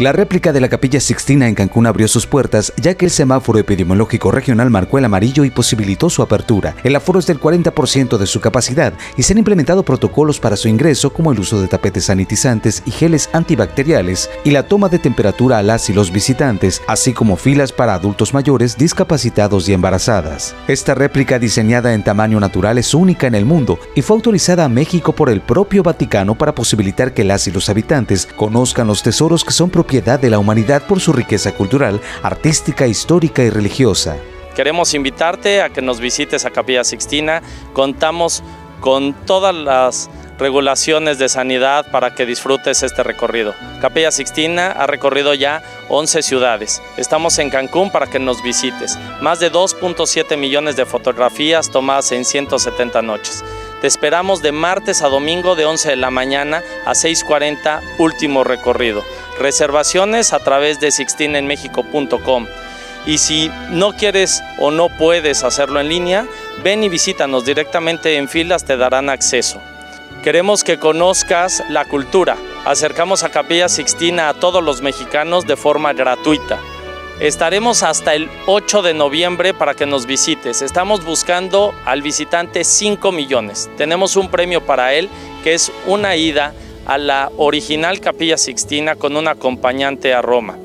La réplica de la Capilla Sixtina en Cancún abrió sus puertas ya que el semáforo epidemiológico regional marcó el amarillo y posibilitó su apertura. El aforo es del 40% de su capacidad y se han implementado protocolos para su ingreso como el uso de tapetes sanitizantes y geles antibacteriales y la toma de temperatura a las y los visitantes, así como filas para adultos mayores, discapacitados y embarazadas. Esta réplica diseñada en tamaño natural es única en el mundo y fue autorizada a México por el propio Vaticano para posibilitar que las y los habitantes conozcan los tesoros que son de la humanidad por su riqueza cultural, artística, histórica y religiosa. Queremos invitarte a que nos visites a Capilla Sixtina. Contamos con todas las regulaciones de sanidad para que disfrutes este recorrido. Capilla Sixtina ha recorrido ya 11 ciudades. Estamos en Cancún para que nos visites. Más de 2.7 millones de fotografías tomadas en 170 noches. Te esperamos de martes a domingo de 11 de la mañana a 6.40, último recorrido. Reservaciones a través de sixtinenmexico.com. Y si no quieres o no puedes hacerlo en línea, ven y visítanos directamente en filas, te darán acceso. Queremos que conozcas la cultura. Acercamos a Capilla Sixtina a todos los mexicanos de forma gratuita. Estaremos hasta el 8 de noviembre para que nos visites. Estamos buscando al visitante 5 millones. Tenemos un premio para él que es una ida a la original Capilla Sixtina con un acompañante a Roma.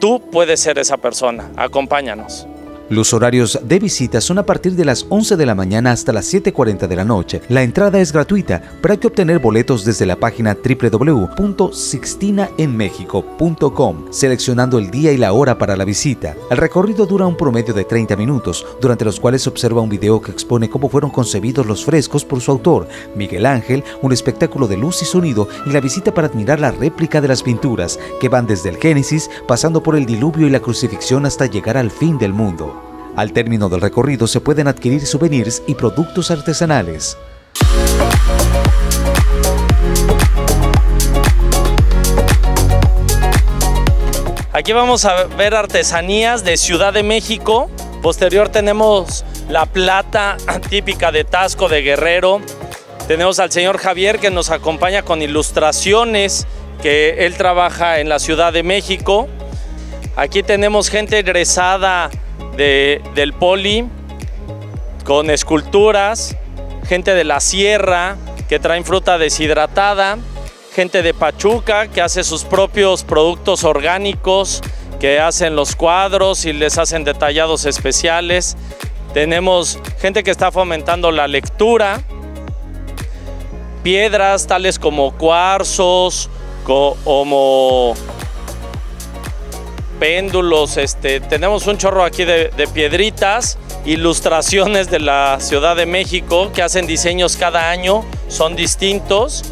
Tú puedes ser esa persona. Acompáñanos. Los horarios de visita son a partir de las 11 de la mañana hasta las 7.40 de la noche. La entrada es gratuita, pero hay que obtener boletos desde la página www.sixtinaenmexico.com, seleccionando el día y la hora para la visita. El recorrido dura un promedio de 30 minutos, durante los cuales se observa un video que expone cómo fueron concebidos los frescos por su autor, Miguel Ángel, un espectáculo de luz y sonido y la visita para admirar la réplica de las pinturas, que van desde el Génesis, pasando por el diluvio y la crucifixión hasta llegar al fin del mundo. Al término del recorrido se pueden adquirir souvenirs y productos artesanales. Aquí vamos a ver artesanías de Ciudad de México. Posterior tenemos la plata típica de Tasco de Guerrero. Tenemos al señor Javier que nos acompaña con ilustraciones que él trabaja en la Ciudad de México. Aquí tenemos gente egresada del poli con esculturas, gente de la sierra que traen fruta deshidratada, gente de Pachuca que hace sus propios productos orgánicos, que hacen los cuadros y les hacen detallados especiales. Tenemos gente que está fomentando la lectura, piedras tales como cuarzos, como péndulos, este, tenemos un chorro aquí de, piedritas, ilustraciones de la Ciudad de México que hacen diseños cada año, son distintos.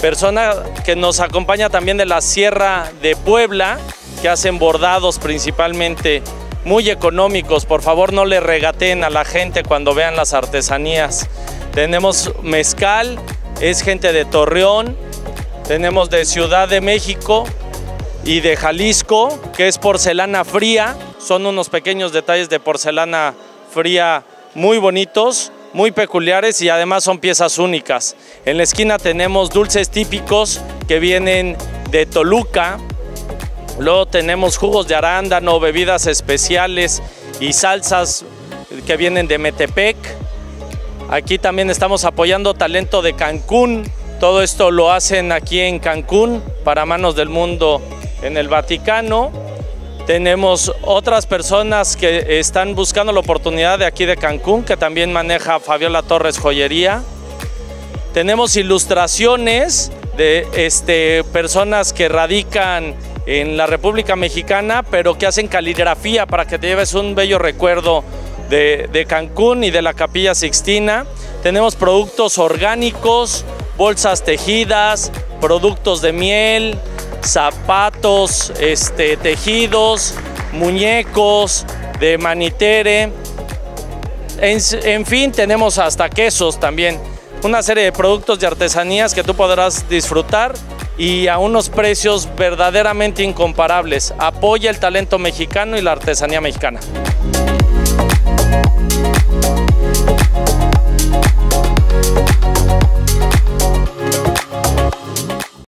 Persona que nos acompaña también de la Sierra de Puebla, que hacen bordados principalmente muy económicos. Por favor, no le regateen a la gente cuando vean las artesanías. Tenemos mezcal, es gente de Torreón. Tenemos de Ciudad de México, y de Jalisco, que es porcelana fría. Son unos pequeños detalles de porcelana fría muy bonitos, muy peculiares y además son piezas únicas. En la esquina tenemos dulces típicos que vienen de Toluca. Luego tenemos jugos de arándano, bebidas especiales y salsas que vienen de Metepec. Aquí también estamos apoyando talento de Cancún. Todo esto lo hacen aquí en Cancún para Manos del Mundo en el Vaticano. Tenemos otras personas que están buscando la oportunidad de aquí de Cancún, que también maneja Fabiola Torres Joyería. Tenemos ilustraciones de este, personas que radican en la República Mexicana, pero que hacen caligrafía para que te lleves un bello recuerdo de, de Cancún y de la Capilla Sixtina. Tenemos productos orgánicos, bolsas tejidas, productos de miel, zapatos, este, tejidos, muñecos de manitere. En, fin, tenemos hasta quesos también. Una serie de productos de artesanías que tú podrás disfrutar y a unos precios verdaderamente incomparables. Apoya el talento mexicano y la artesanía mexicana.